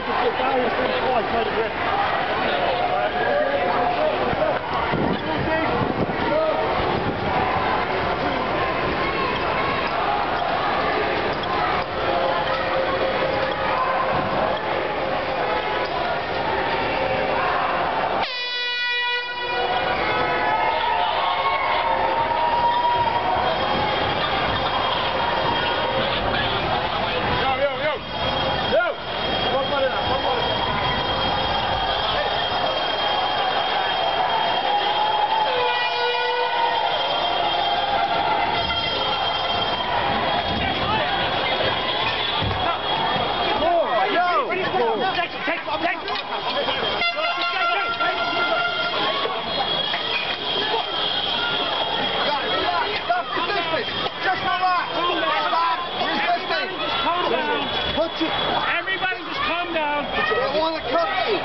just get down here and finish twice, let it rip. Objection! Take objection! Just relax. Stop resisting. Everybody just calm down. You don't want to cut.